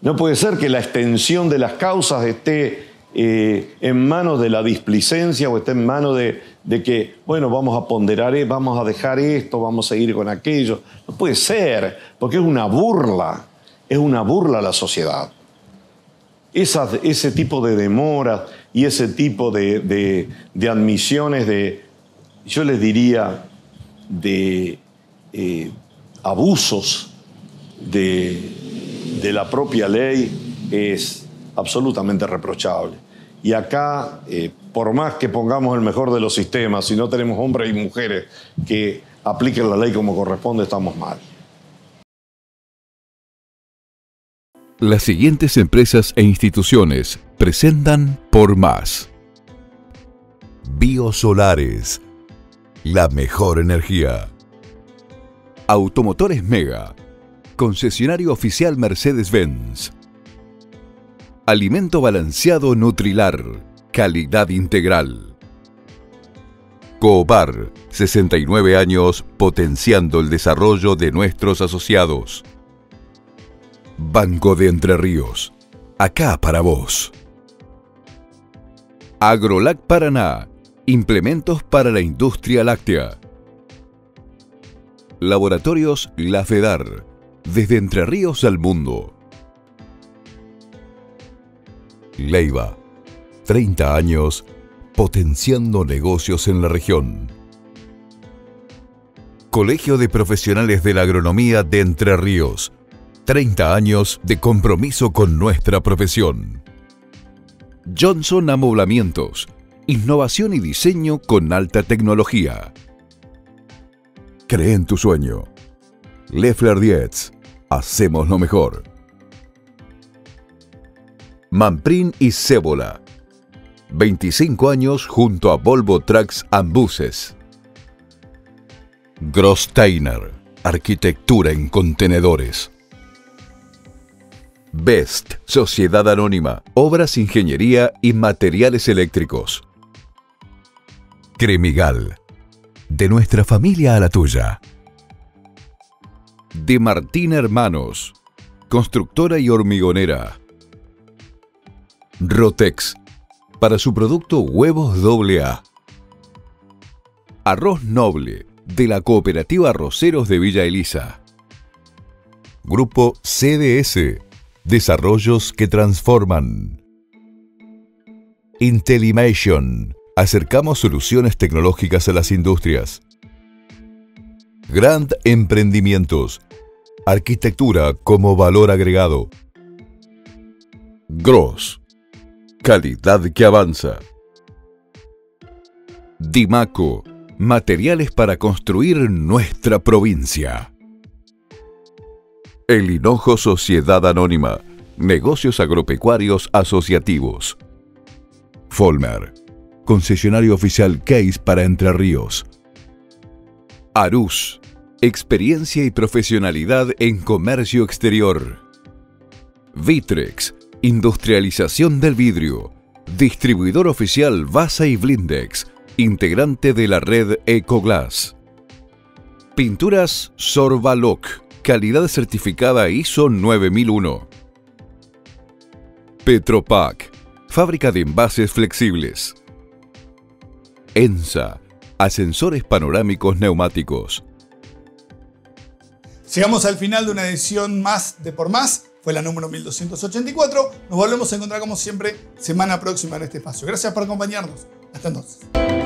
no puede ser que la extensión de las causas esté eh, en manos de la displicencia o esté en manos de, que, bueno, vamos a ponderar, vamos a dejar esto, vamos a seguir con aquello. No puede ser, porque es una burla, es una burla a la sociedad. ese tipo de demoras y ese tipo de, de, admisiones de, yo les diría, de eh, abusos de, de la propia ley es absolutamente reprochable. Y acá, eh, por más que pongamos el mejor de los sistemas, si no tenemos hombres y mujeres que apliquen la ley como corresponde, estamos mal. Las siguientes empresas e instituciones presentan por más. Biosolares. La mejor energía. Automotores Mega. Concesionario oficial Mercedes-Benz. Alimento balanceado Nutrilar. Calidad integral. Coopar, 69 años potenciando el desarrollo de nuestros asociados. Banco de Entre Ríos, acá para vos. Agrolac Paraná, implementos para la industria láctea. Laboratorios La Fedar, desde Entre Ríos al mundo. Leiva, 30 años potenciando negocios en la región. Colegio de Profesionales de la Agronomía de Entre Ríos, 30 años de compromiso con nuestra profesión. Johnson Amoblamientos, innovación y diseño con alta tecnología. Cree en tu sueño. Leffler Dietz, hacemos lo mejor. Manprin y Cébola. 25 años junto a Volvo Trucks and Buses. Grossteiner, arquitectura en contenedores. Best, Sociedad Anónima, Obras, Ingeniería y Materiales Eléctricos. Cremigal, de nuestra familia a la tuya. De Martín Hermanos, constructora y hormigonera. Rotex, para su producto Huevos AA. Arroz Noble, de la Cooperativa Arroceros de Villa Elisa. Grupo CDS, Desarrollos que transforman. Intellimation, acercamos soluciones tecnológicas a las industrias. Grand Emprendimientos, arquitectura como valor agregado. Gross, Calidad que avanza. Dimaco. Materiales para construir nuestra provincia. El Hinojo Sociedad Anónima. Negocios agropecuarios asociativos. Folmer. Concesionario oficial Case para Entre Ríos. Arús. Experiencia y profesionalidad en comercio exterior. Vitrex Industrialización del vidrio. Distribuidor oficial Vasa y Blindex. Integrante de la red Ecoglass. Pinturas Sorbaloc. Calidad certificada ISO 9001. Petropac. Fábrica de envases flexibles. ENSA. Ascensores panorámicos neumáticos. Llegamos al final de una edición más de Por Más fue la número 1284. Nos volvemos a encontrar como siempre semana próxima en este espacio. Gracias por acompañarnos. Hasta entonces.